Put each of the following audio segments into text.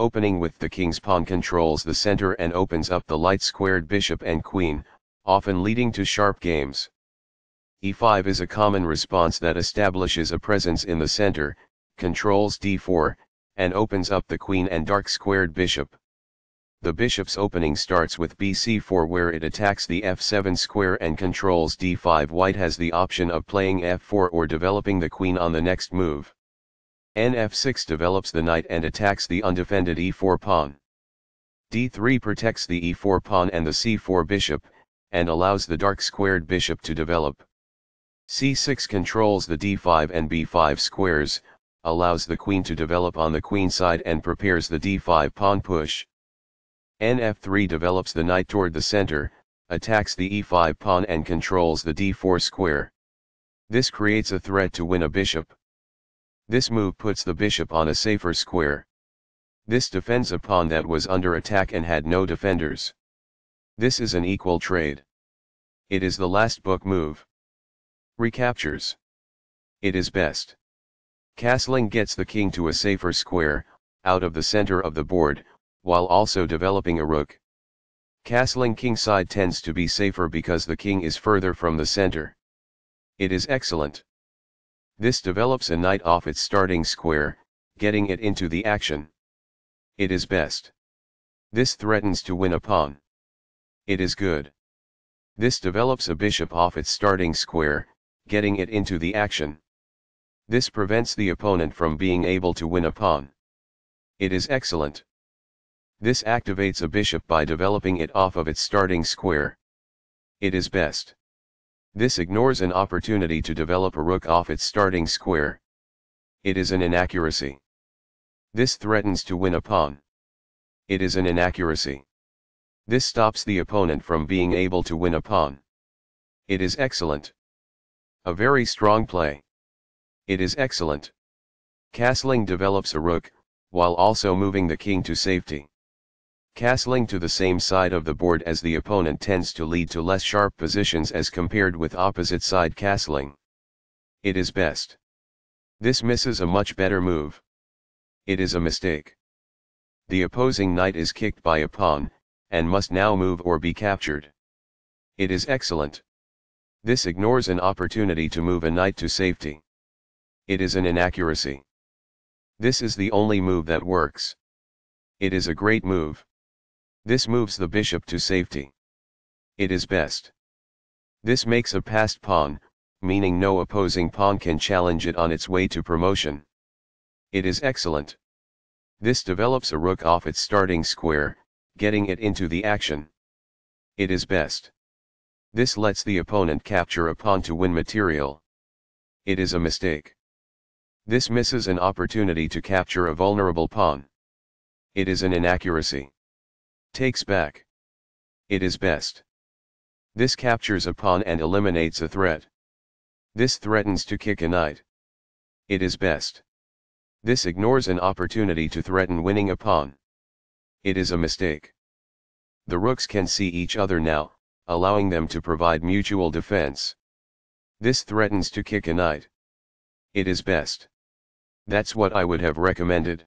opening with the king's pawn controls the center and opens up the light-squared bishop and queen, often leading to sharp games. e5 is a common response that establishes a presence in the center, controls d4, and opens up the queen and dark-squared bishop. The bishop's opening starts with bc4 where it attacks the f7 square and controls d5 white has the option of playing f4 or developing the queen on the next move. Nf6 develops the knight and attacks the undefended e4 pawn. d3 protects the e4 pawn and the c4 bishop, and allows the dark squared bishop to develop. c6 controls the d5 and b5 squares, allows the queen to develop on the queen side and prepares the d5 pawn push. Nf3 develops the knight toward the center, attacks the e5 pawn and controls the d4 square. This creates a threat to win a bishop. This move puts the bishop on a safer square. This defends a pawn that was under attack and had no defenders. This is an equal trade. It is the last book move. Recaptures. It is best. Castling gets the king to a safer square, out of the center of the board, while also developing a rook. Castling kingside tends to be safer because the king is further from the center. It is excellent. This develops a knight off its starting square, getting it into the action. It is best. This threatens to win a pawn. It is good. This develops a bishop off its starting square, getting it into the action. This prevents the opponent from being able to win a pawn. It is excellent. This activates a bishop by developing it off of its starting square. It is best. This ignores an opportunity to develop a rook off its starting square. It is an inaccuracy. This threatens to win a pawn. It is an inaccuracy. This stops the opponent from being able to win a pawn. It is excellent. A very strong play. It is excellent. Castling develops a rook, while also moving the king to safety. Castling to the same side of the board as the opponent tends to lead to less sharp positions as compared with opposite side castling. It is best. This misses a much better move. It is a mistake. The opposing knight is kicked by a pawn, and must now move or be captured. It is excellent. This ignores an opportunity to move a knight to safety. It is an inaccuracy. This is the only move that works. It is a great move. This moves the bishop to safety. It is best. This makes a passed pawn, meaning no opposing pawn can challenge it on its way to promotion. It is excellent. This develops a rook off its starting square, getting it into the action. It is best. This lets the opponent capture a pawn to win material. It is a mistake. This misses an opportunity to capture a vulnerable pawn. It is an inaccuracy. Takes back. It is best. This captures a pawn and eliminates a threat. This threatens to kick a knight. It is best. This ignores an opportunity to threaten winning a pawn. It is a mistake. The rooks can see each other now, allowing them to provide mutual defense. This threatens to kick a knight. It is best. That's what I would have recommended.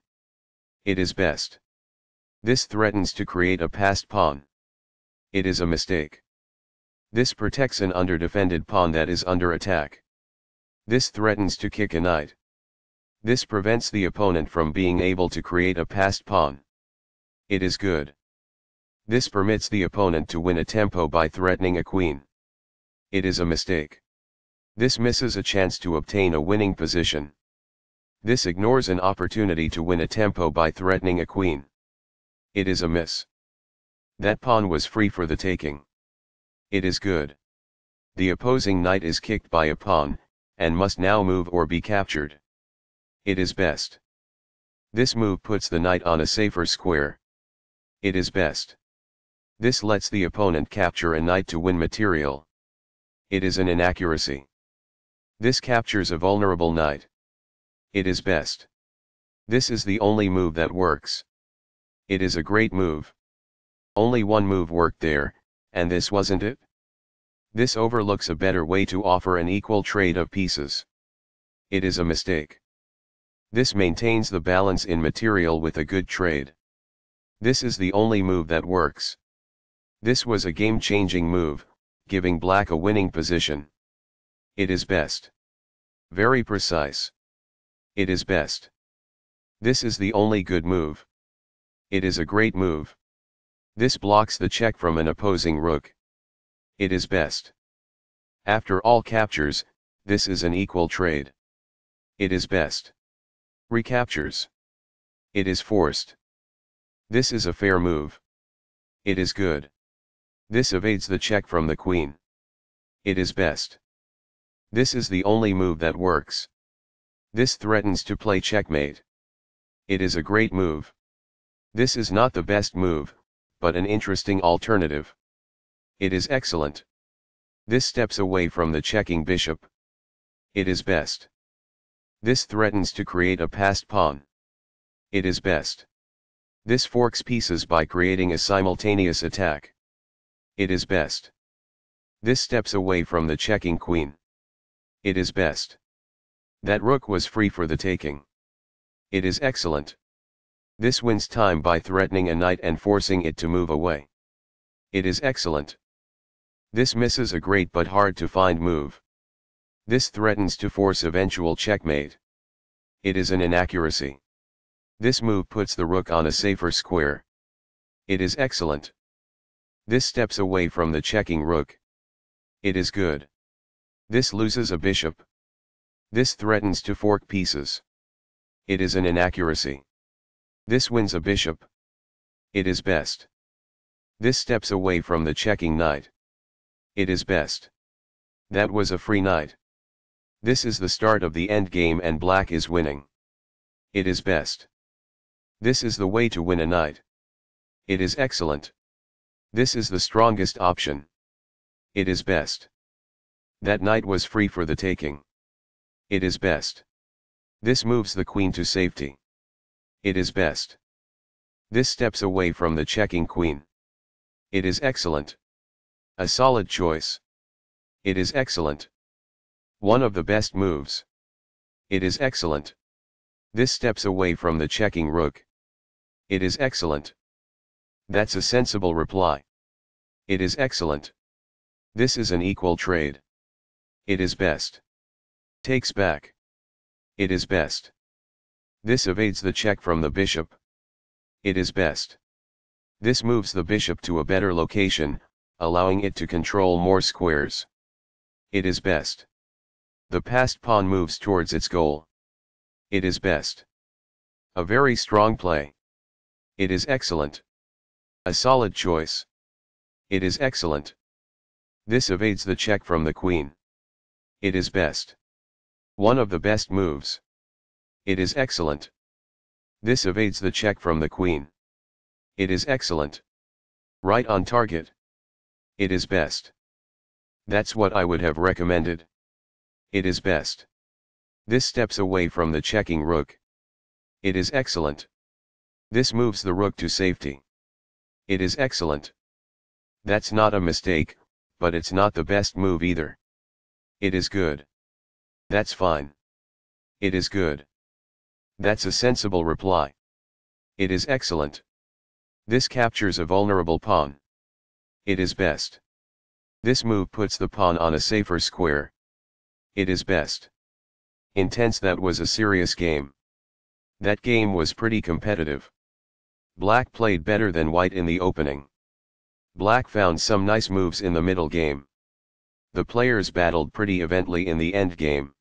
It is best. This threatens to create a passed pawn. It is a mistake. This protects an underdefended pawn that is under attack. This threatens to kick a knight. This prevents the opponent from being able to create a passed pawn. It is good. This permits the opponent to win a tempo by threatening a queen. It is a mistake. This misses a chance to obtain a winning position. This ignores an opportunity to win a tempo by threatening a queen. It is a miss. That pawn was free for the taking. It is good. The opposing knight is kicked by a pawn, and must now move or be captured. It is best. This move puts the knight on a safer square. It is best. This lets the opponent capture a knight to win material. It is an inaccuracy. This captures a vulnerable knight. It is best. This is the only move that works. It is a great move. Only one move worked there, and this wasn't it? This overlooks a better way to offer an equal trade of pieces. It is a mistake. This maintains the balance in material with a good trade. This is the only move that works. This was a game-changing move, giving black a winning position. It is best. Very precise. It is best. This is the only good move. It is a great move. This blocks the check from an opposing rook. It is best. After all captures, this is an equal trade. It is best. Recaptures. It is forced. This is a fair move. It is good. This evades the check from the queen. It is best. This is the only move that works. This threatens to play checkmate. It is a great move. This is not the best move, but an interesting alternative. It is excellent. This steps away from the checking bishop. It is best. This threatens to create a passed pawn. It is best. This forks pieces by creating a simultaneous attack. It is best. This steps away from the checking queen. It is best. That rook was free for the taking. It is excellent. This wins time by threatening a knight and forcing it to move away. It is excellent. This misses a great but hard to find move. This threatens to force eventual checkmate. It is an inaccuracy. This move puts the rook on a safer square. It is excellent. This steps away from the checking rook. It is good. This loses a bishop. This threatens to fork pieces. It is an inaccuracy. This wins a bishop. It is best. This steps away from the checking knight. It is best. That was a free knight. This is the start of the endgame and black is winning. It is best. This is the way to win a knight. It is excellent. This is the strongest option. It is best. That knight was free for the taking. It is best. This moves the queen to safety. It is best. This steps away from the checking queen. It is excellent. A solid choice. It is excellent. One of the best moves. It is excellent. This steps away from the checking rook. It is excellent. That's a sensible reply. It is excellent. This is an equal trade. It is best. Takes back. It is best. This evades the check from the bishop. It is best. This moves the bishop to a better location, allowing it to control more squares. It is best. The passed pawn moves towards its goal. It is best. A very strong play. It is excellent. A solid choice. It is excellent. This evades the check from the queen. It is best. One of the best moves. It is excellent. This evades the check from the queen. It is excellent. Right on target. It is best. That's what I would have recommended. It is best. This steps away from the checking rook. It is excellent. This moves the rook to safety. It is excellent. That's not a mistake, but it's not the best move either. It is good. That's fine. It is good. That's a sensible reply. It is excellent. This captures a vulnerable pawn. It is best. This move puts the pawn on a safer square. It is best. Intense that was a serious game. That game was pretty competitive. Black played better than white in the opening. Black found some nice moves in the middle game. The players battled pretty evenly in the end game.